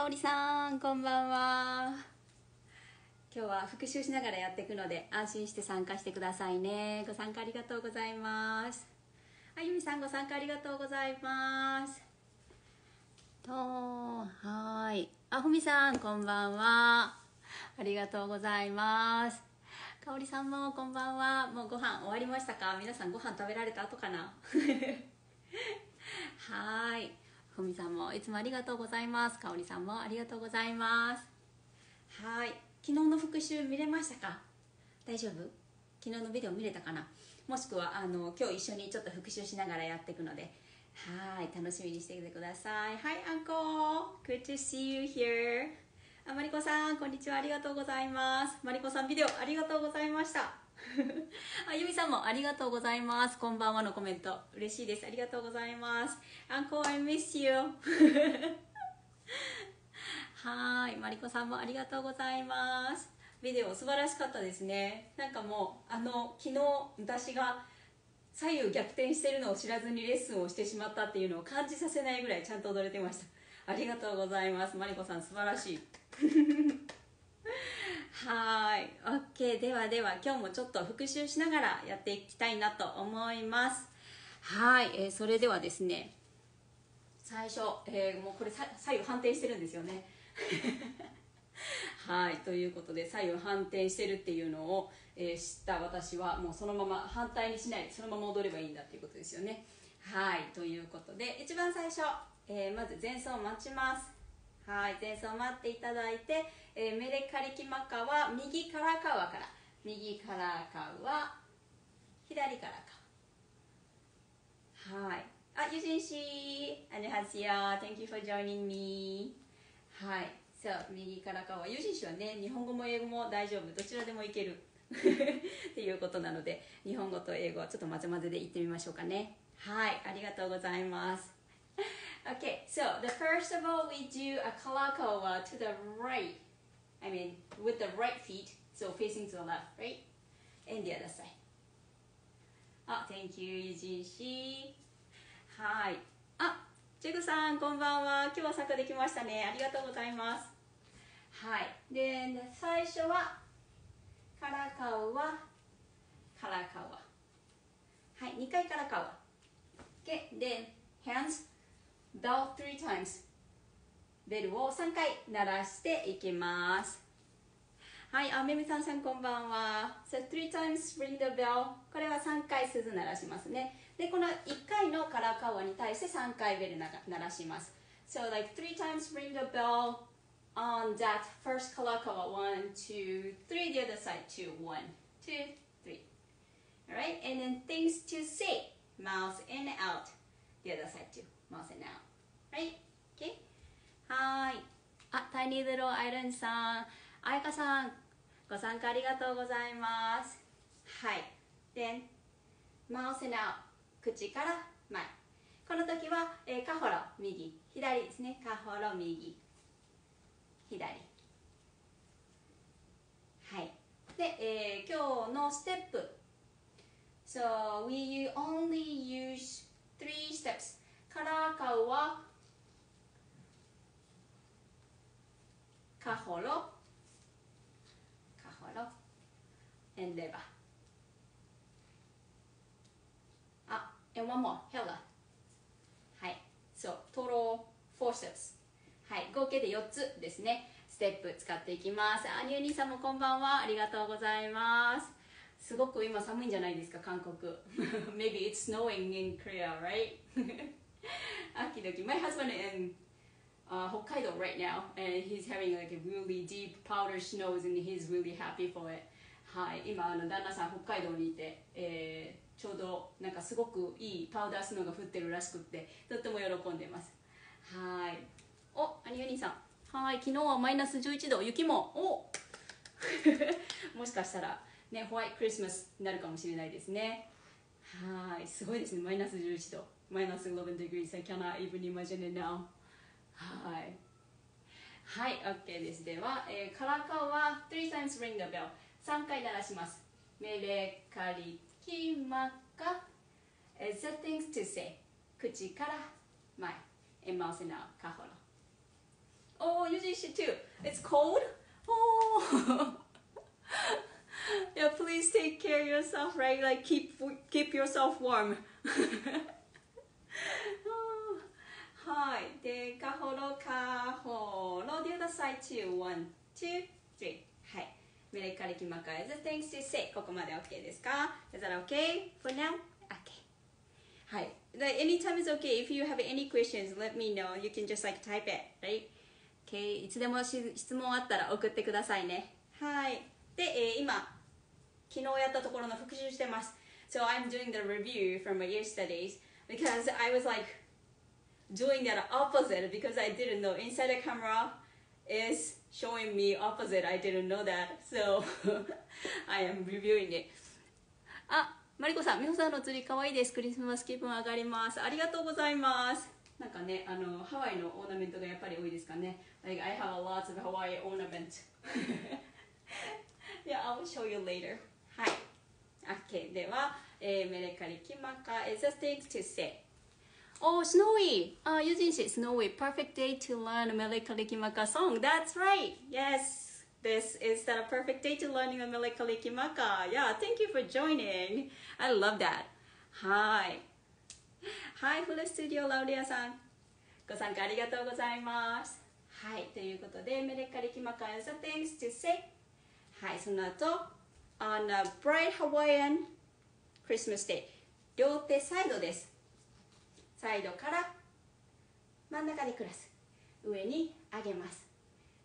かおりさんこんばんは。今日は復習しながらやっていくので安心して参加してくださいね。ご参加ありがとうございます。あゆみさんご参加ありがとうございます。とはい。あふみさんこんばんは。ありがとうございます。かおりさんもこんばんは。もうご飯終わりましたか？皆さんご飯食べられた後かな？はい。ふみさんもいつもありがとうございます。かおりさんもありがとうございます。はい。昨日の復習見れましたか？大丈夫？昨日のビデオ見れたかな？もしくはあの今日一緒にちょっと復習しながらやっていくので。はい。楽しみにしていてください。Hi Uncle Good to see you here. あまりこさんこんにちは。ありがとうございます。まりこさんビデオありがとうございました。あゆみさんもありがとうございます。こんばんはのコメント。嬉しいです。ありがとうございます。Uncle I miss you. はい。まりこさんもありがとうございます。ビデオ素晴らしかったですね。なんかもうあの昨日私が左右逆転してるのを知らずにレッスンをしてしまったっていうのを感じさせないぐらいちゃんと踊れてました。ありがとうございます。まりこさん素晴らしい。はい。OK ではでは今日もちょっと復習しながらやっていきたいなと思います。はい、えー、それではですね最初、えー、もうこれ左右反転してるんですよね。はい。ということで左右反転してるっていうのを、えー、知った私はもうそのまま反対にしないそのまま踊ればいいんだっていうことですよね。はい。ということで一番最初、えー、まず前奏を待ちます。はい前奏待っていただいて、えー、メレカリキマカは右から川から。右から川左から川はい。あ、ユジンシー、アニハシヤ、Thank you for joining me. はい、さあ、右から川ユジンシはね、日本語も英語も大丈夫、どちらでもいける。っていうことなので日本語と英語はちょっと混ぜ混ぜで言ってみましょうかね。はい。ありがとうございます。Okay, so the first of all we do a kalakawa to the right I mean with the right feet so facing to the left, right? And the other side あ、Thank you ユジンシはいあ、ジェグさんこんばんは今日は参加できましたねありがとうございますはいで最初はからかうはからかうははい2回からかうは Okay, then hands bell three times ベルを3回鳴らしていきますはいあめみさんさんこんばんは So three times ring the bell これは3回鈴鳴らしますねでこの1回のカラカワに対して3回ベル鳴らします So like three times ring the bell on that first kalakawa. One, two, three. The other side, two, one, two, three. Alright, and then things to say. Mouth in out. The other side too. Mouth in out. Right? Okay. Hi. あ、Tiny Little Iron さん、あやかさん、ご参加ありがとうございます。はい。Then, mouth in out. 口から前。この時は、えー、カホロ右、左ですね。カホロ右。左はいで、えー、今日のステップ So we only use three steps からかはかほろかほろ and レバあ and one more. ヘラはい So total four steps はい合計で4つですね。ステップ使っていきます。あニューニーさんもこんばんは。ありがとうございます。すごく今寒いんじゃないですか韓国。Maybe it's snowing in Korea right? 秋時 my husband in uh, Hokkaido right now and he's having like a really deep powder snows and he's really happy for it. はい今あの旦那さん北海道にいて、えー、ちょうどなんかすごくいいパウダースノーが降ってるらしくってとっても喜んでます。はいおアニユニさん。はい昨日はマイナス11度雪も。お! もしかしたらねホワイトクリスマスになるかもしれないですね。はいすごいですねマイナス11度。マイナス11 degrees. I cannot even imagine it now. はいはい OK ですでは、えー、カラカは3 times ring the bell 3回鳴らしますメレカリキマカ It's the things to say 口から前 and mouth and out カホロおー、ユ Yujishi too. It's cold. Oh. yeah, please take care of yourself, right? Like keep keep yourself warm. はいでカホロカホロ the other side too one two three はいメレカリキマカ is the things to say ここまで OK ですか Is that okay for now? OK はい anytime is okay if you have any questions let me know you can just like type it right OK いつでも質問あったら送ってくださいねはいで、えー、今昨日やったところの復習してます So I'm doing the review from my yesterday's because I was like doing that opposite because I didn't know inside the camera is showing me opposite I didn't know that so I am reviewing it あマリコさん美穂さんの釣りかわいいですクリスマス気分上がりますありがとうございますなんかねあのハワイのオーナメントがやっぱり多いですかね like I have a lot of Hawaii ornament yeah I'll show you later はい OK では、えー、メレカリキマカ is a thing to say Oh, Snowy! Uh, using Snowy, perfect day to learn Melekalikimaka song. That's right. Yes, this is the perfect day to learning a Melekalikimaka. Yeah, thank you for joining. I love that. Hi. Hi, フルスタジオラウリアさん。ご参加ありがとうございます。はい、ということで、メレカリキマカ is the things to say. はい、その後、on a bright Hawaiian Christmas day. 両手サイドです。 サイドから真ん中でクラス上に上げます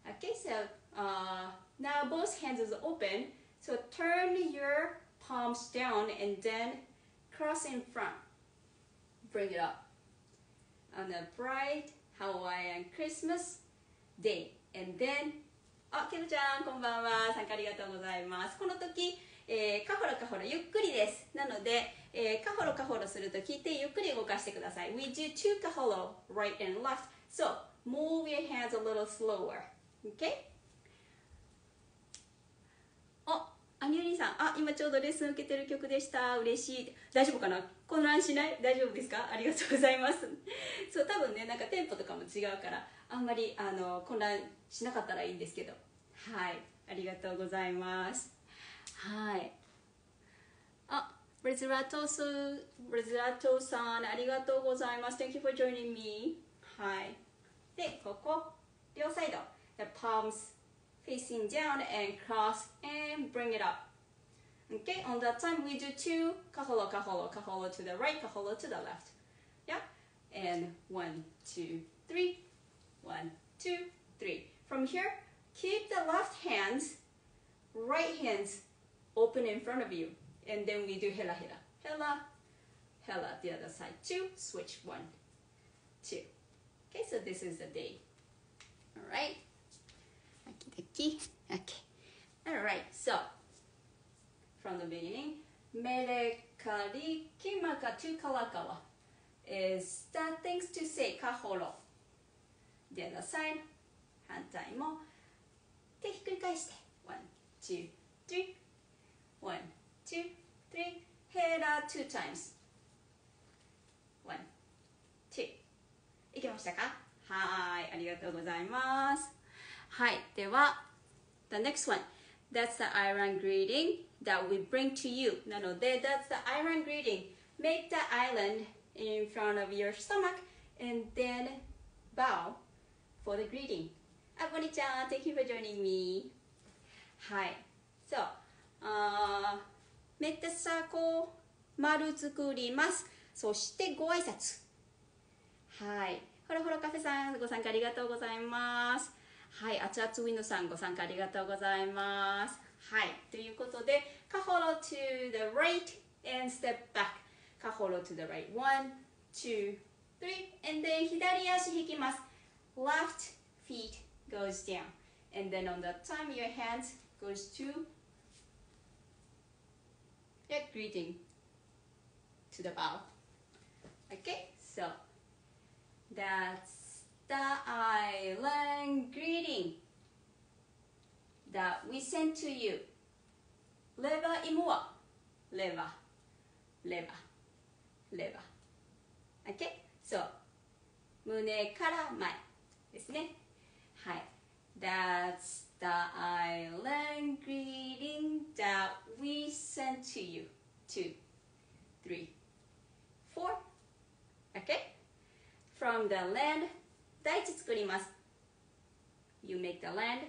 Okay, so uh, now both hands is open. So turn your palms down and then cross in front. Bring it up. On a bright Hawaiian Christmas day. And then, あ、ケルちゃん、こんばんは。参加ありがとうございます。この時、えー、カホロカホロゆっくりですなので、えー、カホロカホロするときってゆっくり動かしてください。We do two カホロ right and left. So move your hands a little slower. Okay? あアニュリーさん。あ今ちょうどレッスン受けてる曲でした。嬉しい。大丈夫かな？混乱しない？大丈夫ですか？ありがとうございます。そう多分ねなんかテンポとかも違うからあんまりあの混乱しなかったらいいんですけど。はい。ありがとうございます。はい。あブレズラトスブレズラトさんありがとうございます Thank you for joining me はいでここ両サイド The palms facing down and cross and bring it up Okay, on that time we do two kaholo, kaholo, kaholo to the right, kaholo to the left. Yeah? And one, two, three. One, two, three. From here, keep the left hands, right hands open in front of you. And then we do hela hela. Hela, hela, the other side. Two, switch one, two. Okay, so this is the day. All right. Okay. All right, so from the beginning, mere kari kimaka to kalakawa is the things to say kahoro. The other side, 反対も手ひっくり返して one, two, three One, two, three. Hera two times. One, two. いけましたかはい、ありがとうございます。はい、では、the next one. That's the island greeting that we bring to you. なので、that's the island greeting. Make the island in front of your stomach and then bow for the greeting. あ、こんにちは。Thank you for joining me. はい。So, あ めっちゃさこう丸作りますそしてご挨拶はいほらほらカフェさんご参加ありがとうございますはい熱々ウィンドさんご参加ありがとうございますはいということでカホロ to the right and step back カホロ to the right one two three and then 左足引きます left feet goes down and then on that time your hands goes to Get greeting to the bow. Okay, so that's the island greeting that we sent to you. Leva imua. Leva. Leva. Leva. Okay? So, 胸から前ですね。はい。 That's the island greeting that we sent to you. Two, three, four. Okay? From the land, 第一作ります。You make the land.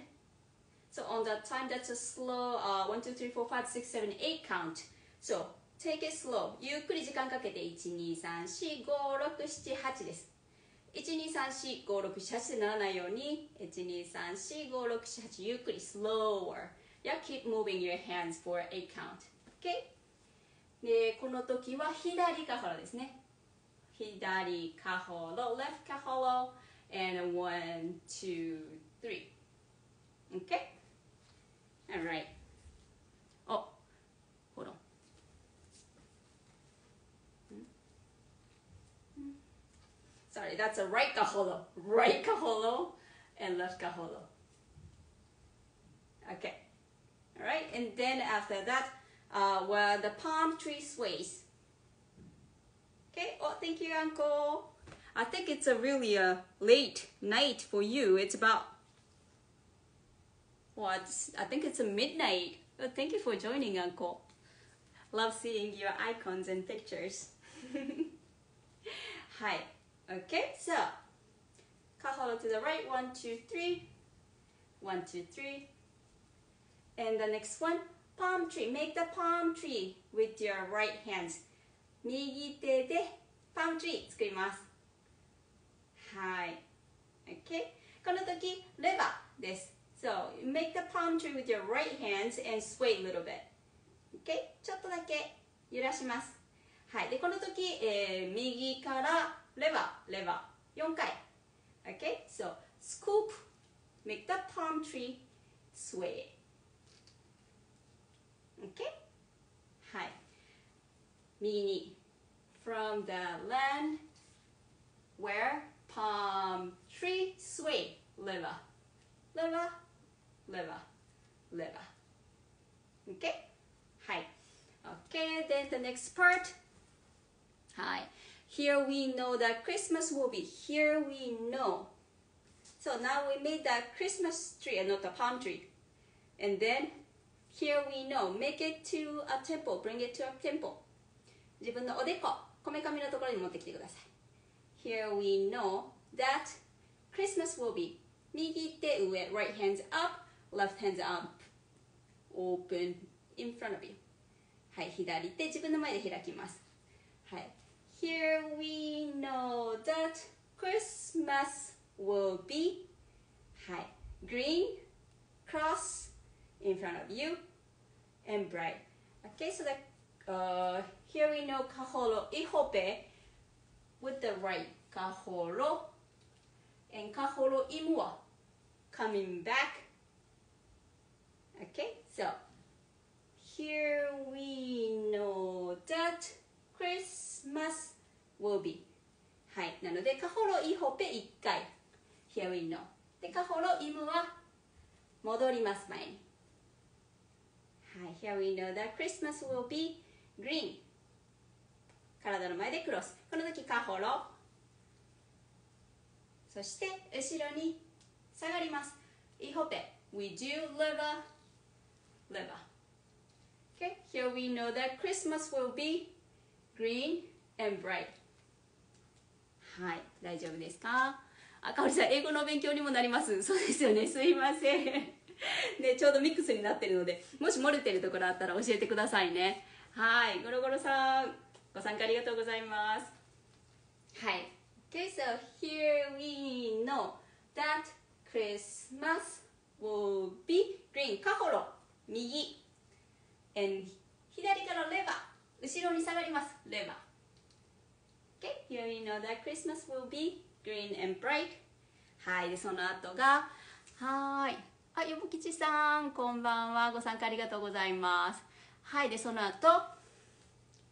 So on that time, that's a slow uh, 1, 2, 3, 4, 5, 6, 7, 8 count. So take it slow. ゆっくり時間かけて1、2、3、4、5、6、7、8です。 1234567でならないように12345678ゆっくり slower yeah keep moving your hands for a count okay でこの時は左かほろですね左かほろ left かほろ and one two three okay alright sorry that's a right kaholo right kaholo and left kaholo okay. All right and then after that uh, where the palm tree sways. Okay oh thank you uncle. I think it's a really a uh, late night for you. It's about what i think it's a midnight. Oh, thank you for joining uncle. Love seeing your icons and pictures. Hi Okay, so kaholo to the right, one, two, three, one, two, three. And the next one, palm tree. Make the palm tree with your right hands. 右手で palm tree 作ります。はい。Okay? この時、レバーです。So, make the palm tree with your right hands and sway a little bit. Okay? ちょっとだけ揺らします。はい。で、この時、えー、右から レバー、レバー。4回。Okay? So, scoop, make the palm tree sway. Okay? はい。右に。From the land where palm tree sway. Lever. Lever. Lever. Lever. Okay? はい。Okay, then the next part. はい。 Here we know that Christmas will be. Here we know. So now we made that Christmas tree and not a palm tree. And then here we know. Make it to a temple. Bring it to a temple. 自分のおでこ、こめかみのところに持ってきてください。Here we know that Christmas will be. 右手上、right hands up, left hands up. Open in front of you. はい、左手自分の前で開きます。はい。 Here we know that Christmas will be はい green cross in front of you and bright. Okay so that uh, here we know kaholo ihope with the right kaholo and kaholo imua coming back. Okay so here we know that Christmas will be はいなのでカホロイホペ1回 Here we know でカホロイムは戻ります前にはい Here we know that Christmas will be green 体の前でクロスこの時カホロそして後ろに下がりますイホペ We do liver liver Okay, here we know that Christmas will be green and bright. はい大丈夫ですか？あかおりさん英語の勉強にもなります。そうですよね。すいません。で ちょうどミックスになってるのでもし漏れてるところあったら教えてくださいね。はいゴロゴロさんご参加ありがとうございます。はい。Okay, so here we know that Christmas will be green. カホロ右。And 左からレバー。後ろに下がります。レバー。Okay, here we know that Christmas will be green and bright はいでその後がはいあよぶきちさんこんばんはご参加ありがとうございますはいでその後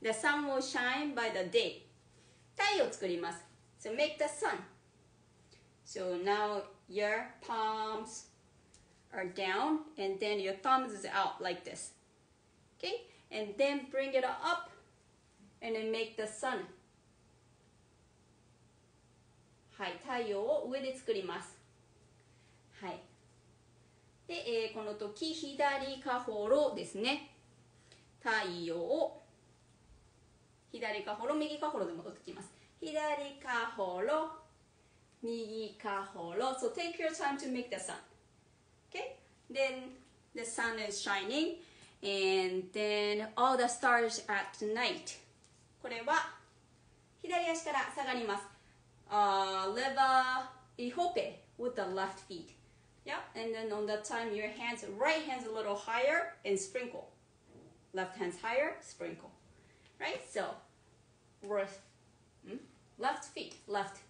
The sun will shine by the day 太陽を作ります So make the sun So now your palms are down and then your thumbs is out like this Okay and then bring it up and then make the sun はい太陽を上で作りますはいでえーこの時左かほろですね太陽を左かほろ右かほろで戻ってきます左かほろ右かほろ so take your time to make the sun okay then the sun is shining and then all the stars at night これは左足から下がります uh, leva y hope with the left feet yeah and then on that time your hands right hands a little higher and sprinkle left hands higher sprinkle right so left, hmm? left feet left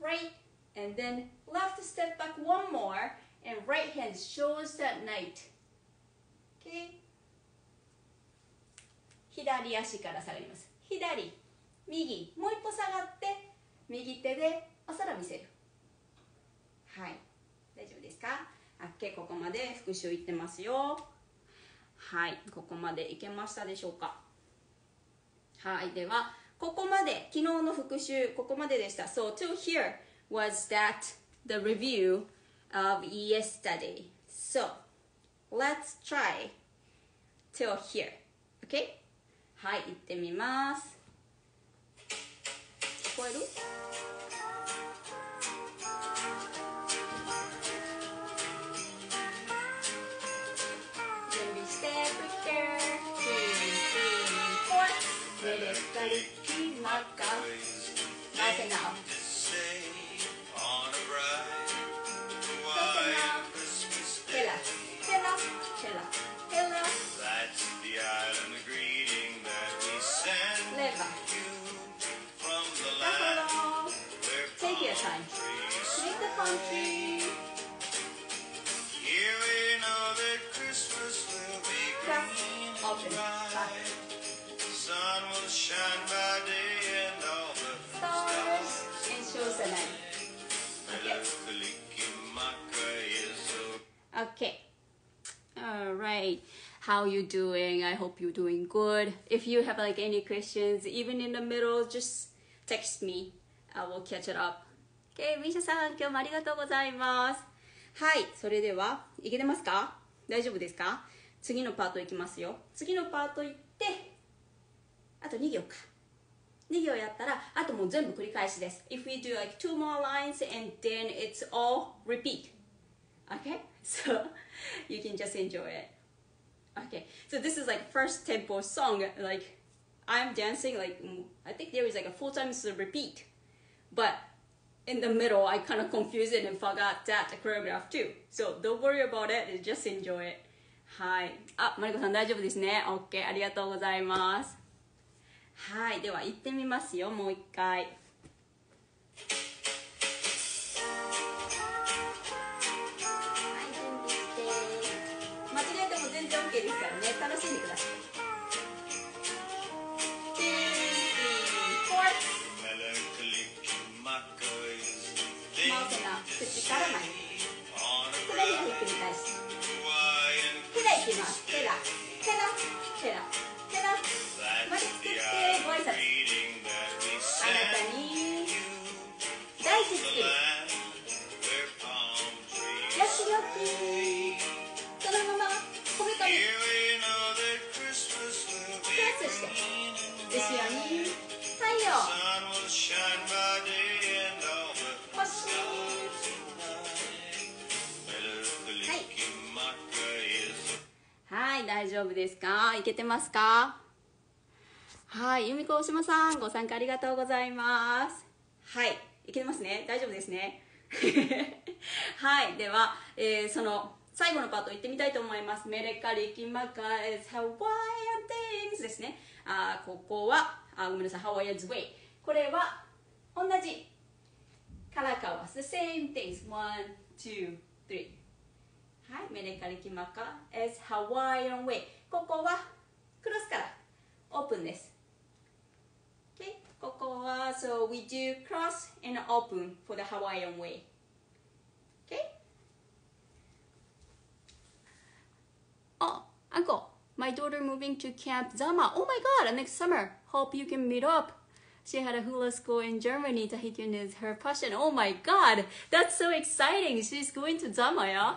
right and then left step back one more and right hand shows that night okay 左足から下がります左右もう一歩下がって 右手でお空見せる。はい。大丈夫ですか？あっけここまで復習いってますよ。はい。ここまでいけましたでしょうか？はい。ではここまで昨日の復習ここまででした。So till here was that the review of yesterday. So let's try till here okay? はい。行ってみます。聞 All right. How you doing? I hope you're doing good. If you have like any questions, even in the middle, just text me. I will catch it up. Okay, ミシャさん、今日もありがとうございます。はい、それでは、いけてますか大丈夫ですか次のパートいきますよ。次のパートいって、あと2行か。2行やったら、あともう全部繰り返しです。If we do like two more lines and then it's all repeat. Okay, so you can just enjoy it. Okay, so this is like first tempo song. Like I'm dancing, like mm, I think there is like a four times repeat, but in the middle I kind of confused it and forgot that choreograph too. So don't worry about it. Just enjoy it. はい。あ、マリコさん大丈夫ですね。OK。ありがとうございます。はい。では行ってみますよ。もう一回。 きます。手だ。ですか？いけてますか？はい、由美子大島さん、ご参加ありがとうございます。はい、いけてますね大丈夫ですね はい、では、えーその最後のパート行ってみたいと思います。メレカリキマカエスハワイアンテインズですね。あここは、あごめんなさい、ハワイアンズウェイ。これは同じ。カラカワ、the same things. One, two, three. はい、メレカリキマカ as Hawaiian way ここはクロスからオープンです OK ここは so we do cross and open for the Hawaiian way OK あ、uncle my daughter moving to Camp Zama oh my god next summer hope you can meet up She had a hula school in Germany. Tahitian is her passion. Oh my god, that's so exciting. She's going to Zama, yeah?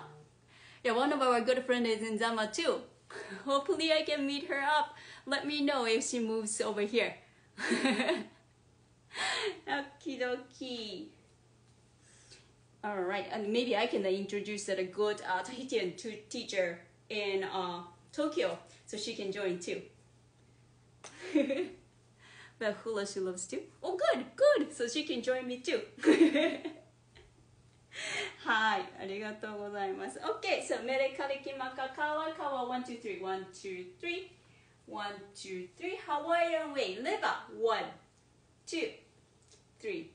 Yeah, one of our good friends is in Zama too. Hopefully, I can meet her up. Let me know if she moves over here. Okie dokie. All right, and maybe I can introduce a good uh, Tahitian teacher in uh, Tokyo so she can join too. but hula she loves too. Oh, good, good. So she can join me too. はい、ありがとうございます。OK、so メレカリキマカカワカワ1 2 3 1 2 3 1 2 3 Hawaiian way. Liver 1 2 3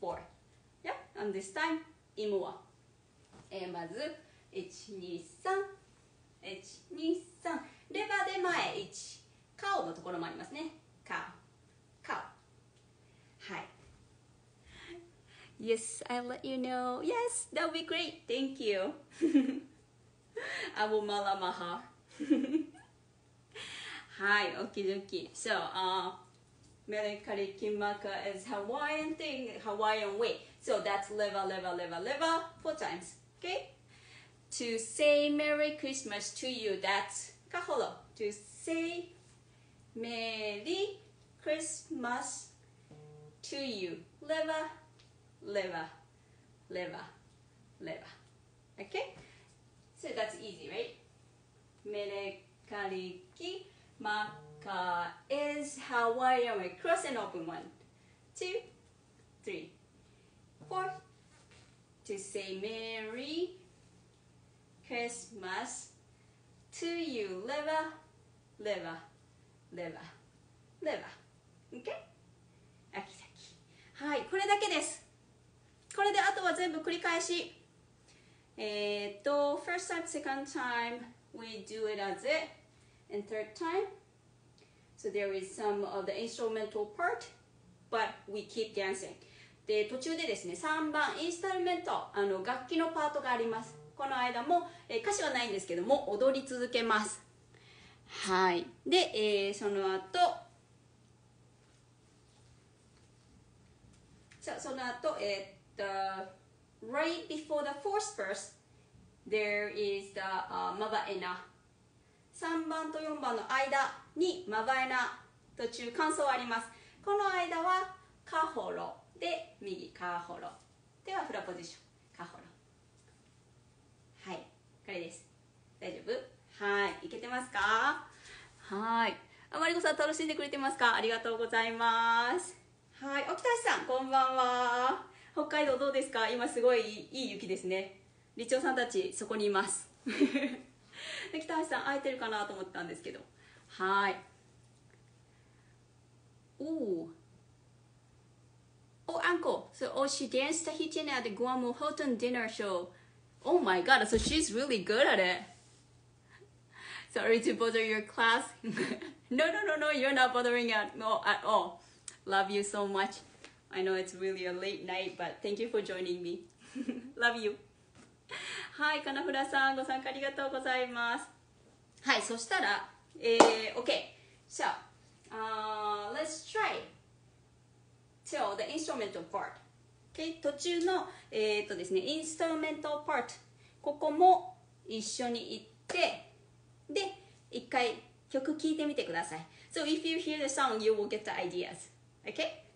4 Yep, and this time イモは、えーまず1 2 3 1 2 3レバーで前1顔のところもありますね顔顔はい Yes, I'll let you know. Yes, that would be great. Thank you. Abu Malamaha. Hi, okie dokie. So, uh, Melikari Kimaka is Hawaiian thing, Hawaiian way. So that's leva, leva, leva, leva, four times. Okay? To say Merry Christmas to you, that's kaholo. To say Merry Christmas to you, leva, leva, leva, leva. Okay? So that's easy, right? Merekariki maka is Hawaiian way. Cross and open one, two, three, four. To say Merry Christmas to you, leva, leva, leva, leva. Okay? 秋崎はいこれだけです これであとは全部繰り返しえーっと first time second time we do it as it and third time so there is some of the instrumental part but we keep dancing で途中でですね3番インストルメントあの楽器のパートがありますこの間も、えー歌詞はないんですけども踊り続けますはいで、えーその後さあその後えーっと right before the fourth verse there is the、uh, マバエナ3番と4番の間にマバエナ途中感想あります。この間はカホロで右カホロではフラポジション。カホロはい。これです。大丈夫？はい。いけてますか？はい。あまりこさん楽しんでくれてますか？ありがとうございます。はい。沖田さんこんばんは北海道どうですか今すごいいい雪ですね理長さんたちそこにいますで北橋さん空いてるかなと思ったんですけどはいおお Oh, uncle. So, oh, she danced Tahitian at the Guamu Houghton dinner show. Oh my god, so she's really good at it. Sorry to bother your class. no, no, no, no, you're not bothering at, no, at all. Love you so much. I know it's really a late night, but thank you for joining me. Love you. はい、金村さん、ご参加ありがとうございます。はい、そしたら、えー、OK。So, uh, let's try till the instrumental part. Okay? 途中の、えー、っとですね、インストルメントパート。ここも一緒に行って、で、一回曲聴いてみてください。So if you hear the song, you will get the ideas. Okay?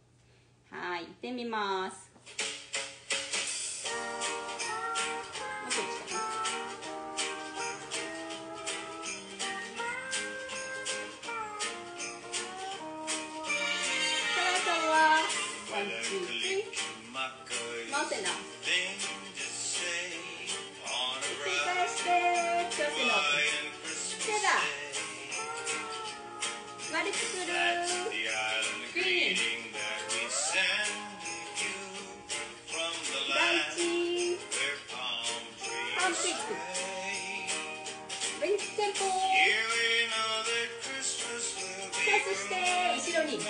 はい、行ってみます。もうちょっと近くカラさんは、ワン、ツして後ろに。3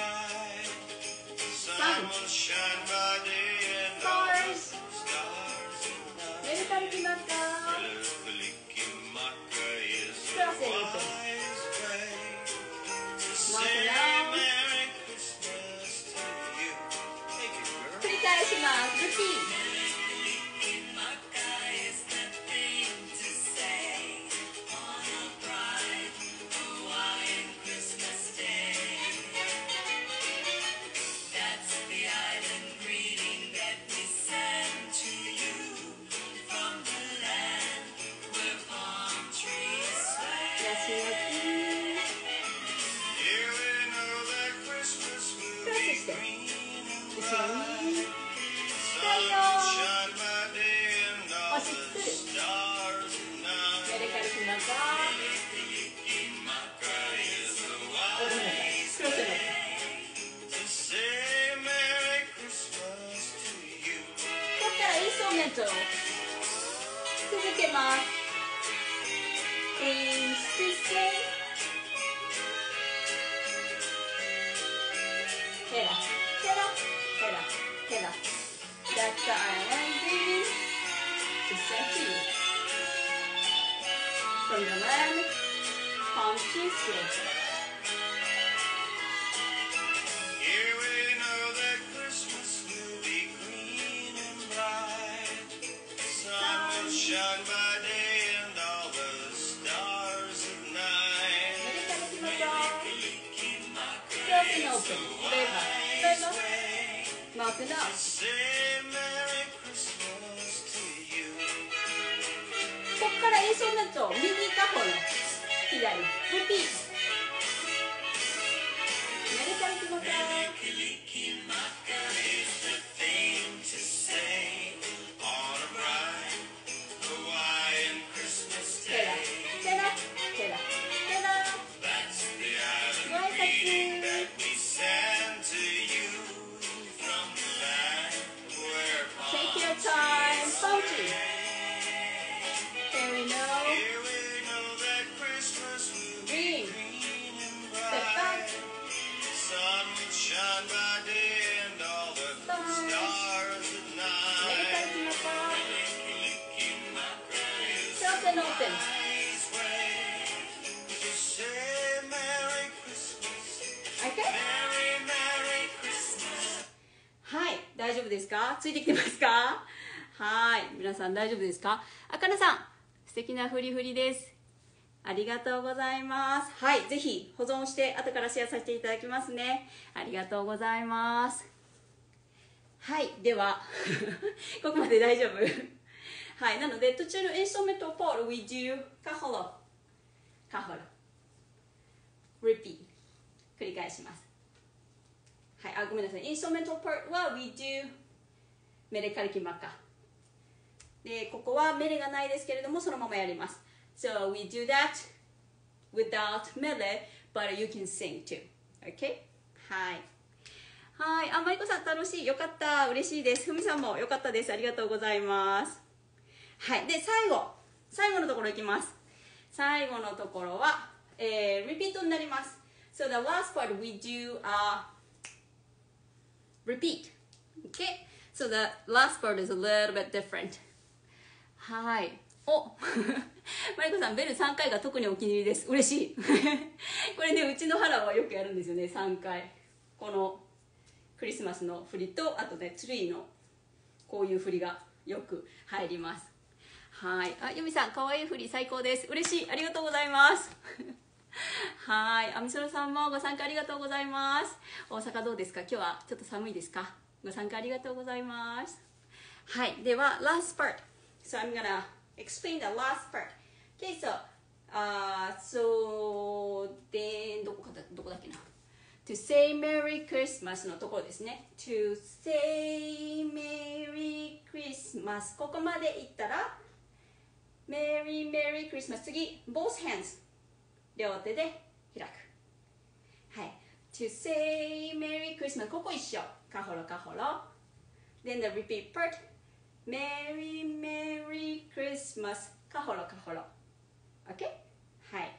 and bright. The sun will shine by day and all the stars at からインストルメント右かほの左。リのペンはい大丈夫ですか？ついてきてますか？はい皆さん大丈夫ですか？あかねさん素敵なフリフリです。ありがとうございます。はいぜひ保存して後からシェアさせていただきますね。ありがとうございます。はいでは ここまで大丈夫？はいなので途中のインストルメントポール We do カホロカホロ Repeat 繰り返しますはい、あ、ごめんなさい。インストルメントパートは We do メレカリキマカ。で、ここはメレがないですけれども、そのままやります。So we do that without メレ but you can sing too. Okay? はい。はい。あ、マイコさん楽しい。よかった。嬉しいです。ふみさんもよかったです。ありがとうございます。はい。で、最後。最後のところいきます。最後のところは、えー、リピートになります。So the last part we do a repeat. Okay? So the last part is a little bit different. はい。おマリコさん、ベル3回が特にお気に入りです。嬉しい。これね、うちの原はよくやるんですよね、3回。このクリスマスの振りと、あとね、ツリーのこういう振りがよく入ります。はい。あ、ユミさん、かわいい振り最高です。嬉しい。ありがとうございます。はい。あみそろさんもご参加ありがとうございます。大阪どうですか？今日はちょっと寒いですか？ご参加ありがとうございます。はい。では、last part. So I'm gonna explain the last part. Okay, so, uh, so, then, どこかだ、どこだっけな？To say Merry Christmas のところですね。To say Merry Christmas ここまでいったらメリーメリークリスマス次 both ス両手で開く。はい。To say メリークリスマスここ一緒。カホロカホロ。Then the repeat メリーメリークリスマスカホロカホロ。OK? はい。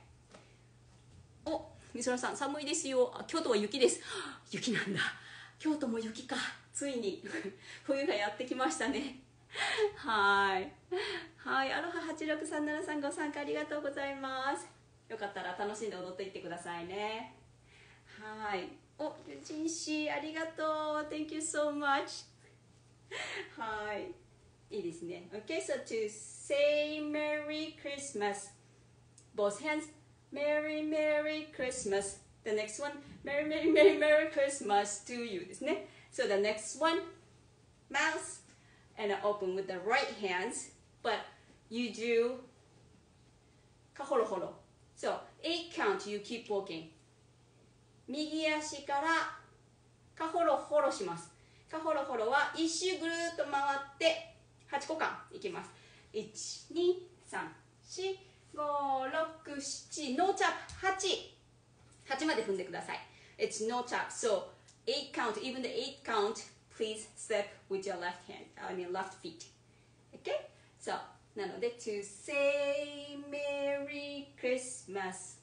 おみそらさん寒いですよ。あ京都は雪です。雪なんだ。京都も雪か。ついに。冬がやってきましたね。はいはいアロハ8637ご参加ありがとうございますよかったら楽しんで踊っていってくださいねはいおユジンシーありがとう Thank you so much はいいいですね OK so to say Merry Christmas both hands Merry Merry Christmas the next one Merry Merry Merry Merry Christmas to you ですね so the next one mouse and open with the right hands but you do かほろほろ so eight count you keep walking 右足からかほろほろしますかほろほろは一周ぐるっと回って8個間いきます1234567ノーチャップ88まで踏んでください It's no tap so 8 count even the 8 count please step with your left hand I mean left feet okay so なので to say Merry Christmas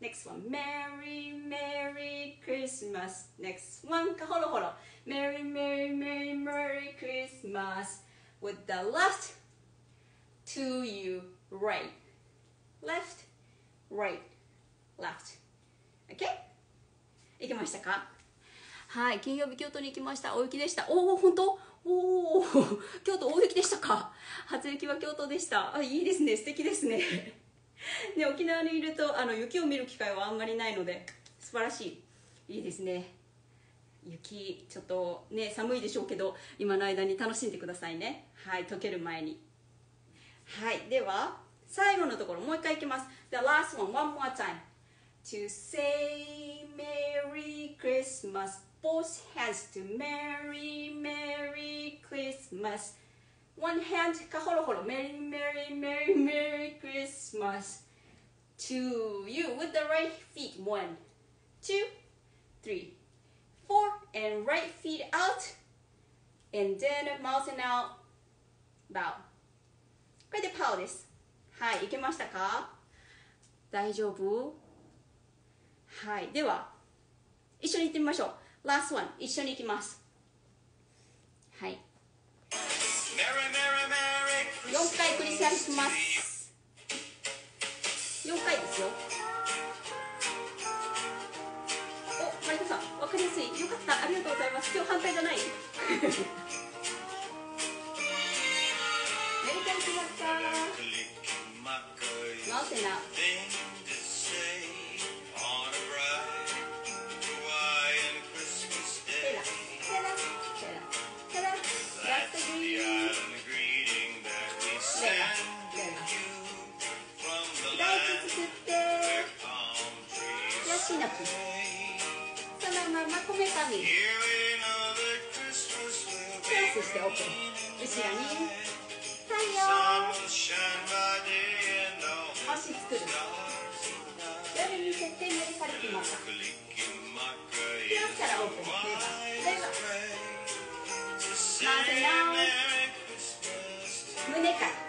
Next one, Merry, Merry Christmas. Next one, ほろほろ。Merry, Merry, Merry, Merry Christmas. With the left to you, right. Left, right, left. Okay? いけましたか はい、金曜日京都に行きました。大雪でした。おお、本当？おお、京都大雪でしたか？初雪は京都でした。あ、いいですね。素敵ですね。で沖縄にいるとあの雪を見る機会はあんまりないので素晴らしいいいですね雪ちょっとね寒いでしょうけど今の間に楽しんでくださいねはい溶ける前にはいでは最後のところもう一回いきます The last one one more time To say Merry Christmas Both hands to Merry Merry Christmas One hand かほろほろ Merry Merry Merry Merry Christmas to you with the right feet one two three four and right feet out and then mouth and out bow これでパウですはいいけましたか大丈夫はいでは一緒に行ってみましょう Last one. 一緒に行きます。はい。Merry, merry, merry 4回繰り返します。4回ですよ。おマリコさん分かりやすい。よかった。ありがとうございます。今日反対じゃない。メリカンしましたマウセナシの木そのままこめかみクロスしてオープン後ろには太陽星作る夜に設定のリカルキモカクロスからオープンレバーレバー混ぜよう胸から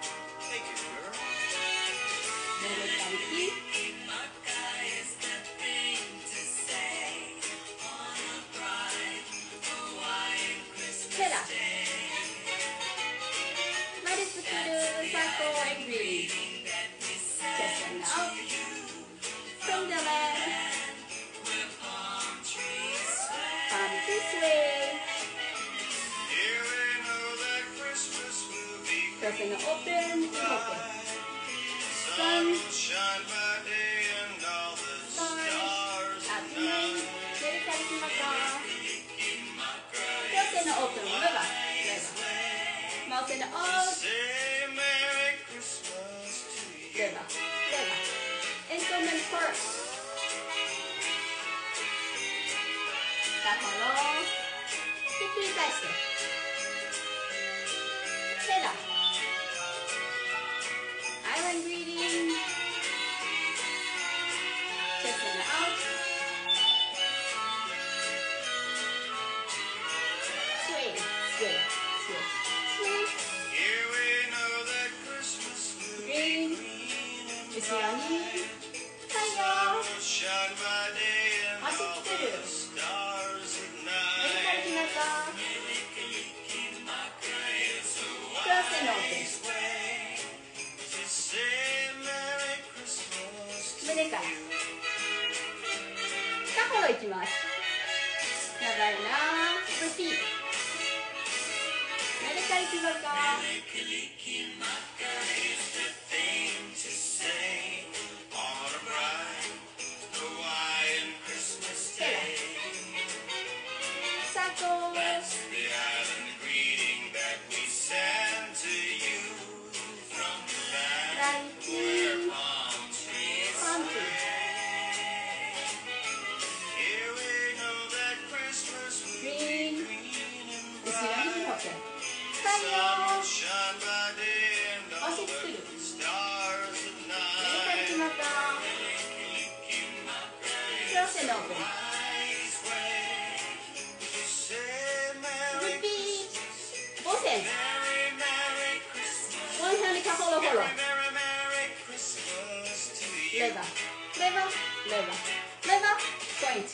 レバーレバーレバーレバーポイント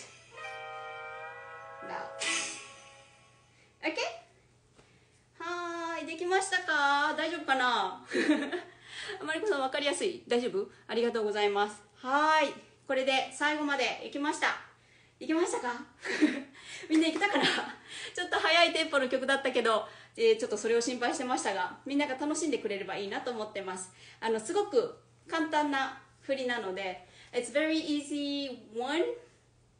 now. OK? はーいできましたか大丈夫かなマリコさん分かりやすい大丈夫ありがとうございますはーいこれで最後までいきましたいきましたかみんな行けたかなちょっと早いテンポの曲だったけど、えーちょっとそれを心配してましたがみんなが楽しんでくれればいいなと思ってます。あのすごく簡単な振りなので It's very easy one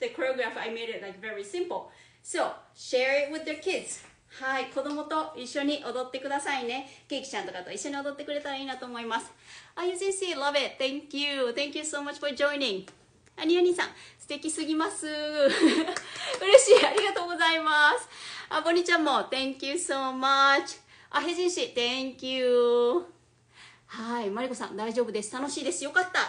the choreograph I made it like very simple so share it with your kids はい子供と一緒に踊ってくださいねケーキちゃんとかと一緒に踊ってくれたらいいなと思いますあゆ先生 love it thank you thank you so much for joining あにやにさん素敵すぎます嬉しいありがとうございますあぼにちゃんも Thank you so much あへじんし Thank you はいマリコさん大丈夫です楽しいですよかった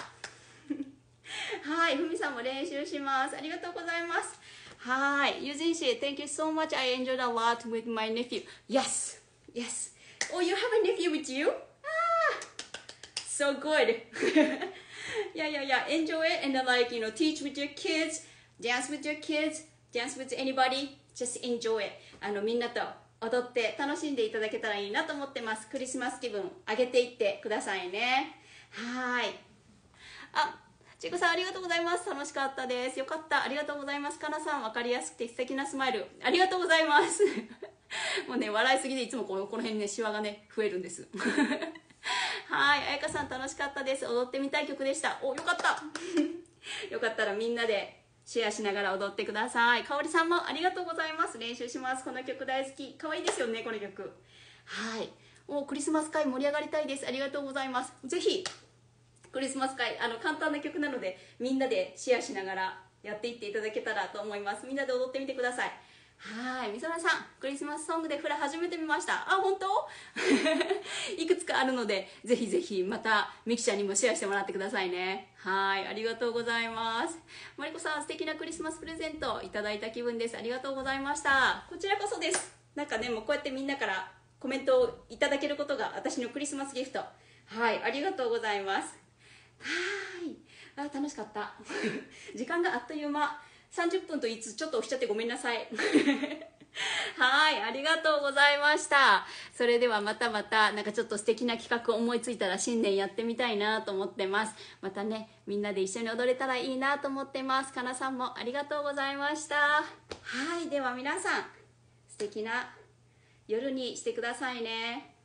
はいふみさんも練習しますありがとうございますはいゆずんし Thank you so much I enjoyed a lot with my nephew Yes Yes Oh you have a nephew with you? Ah so good yeah yeah yeah enjoy it and then like you know teach with your kids dance with your kids dance with anybody just enjoy it あのみんなと踊って楽しんでいただけたらいいなと思ってます。クリスマス気分上げていってくださいね。はい。あちくさんありがとうございます。楽しかったです。よかった。ありがとうございます。かなさん分かりやすくて素敵なスマイル。ありがとうございます。もうね笑いすぎでいつもこのこの辺ねシワがね増えるんです。はい、あやかさん楽しかったです。踊ってみたい曲でした。お、よかった。よかったらみんなでシェアしながら踊ってください。かおりさんもありがとうございます。練習します。この曲大好き。可愛いですよね、この曲。はい。お、クリスマス会盛り上がりたいです。ありがとうございます。ぜひ、クリスマス会、あの、簡単な曲なので、みんなでシェアしながらやっていっていただけたらと思います。みんなで踊ってみてください。はい、みそらさん、クリスマスソングでフラ初めて見ました。あ、本当？いくつかあるので、ぜひぜひまたミキちゃんにもシェアしてもらってくださいね。はい、ありがとうございます。マリコさん、素敵なクリスマスプレゼントいただいた気分です。ありがとうございました。こちらこそです。なんかね、もうこうやってみんなからコメントをいただけることが私のクリスマスギフト。はい、ありがとうございます。はい。あ、楽しかった。時間があっという間。30分といつちょっと押しちゃってごめんなさい。はい、ありがとうございました。それではまたまた、なんかちょっと素敵な企画思いついたら新年やってみたいなと思ってます。またね、みんなで一緒に踊れたらいいなと思ってます。かなさんもありがとうございました。はい、では皆さん、素敵な夜にしてくださいね。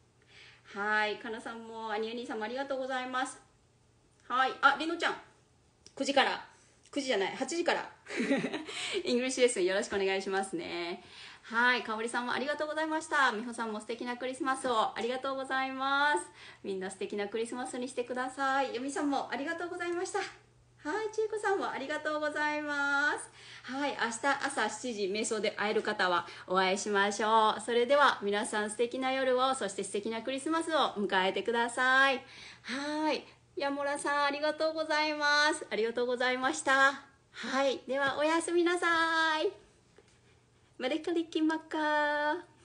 はい、かなさんも、アニアニさんもありがとうございます。はい、あ、りのちゃん、9時から。9時じゃない8時から イングリッシュレッスンよろしくお願いしますねはいかおりさんもありがとうございました。みほさんも素敵なクリスマスをありがとうございます。みんな素敵なクリスマスにしてください。よみさんもありがとうございました。はいちいこさんもありがとうございます。はい明日朝7時瞑想で会える方はお会いしましょう。それでは皆さん素敵な夜をそして素敵なクリスマスを迎えてください。はい山村さんありがとうございます。ありがとうございました。はいではおやすみなさい。マレカリキマカー